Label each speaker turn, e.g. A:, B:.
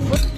A: Hey,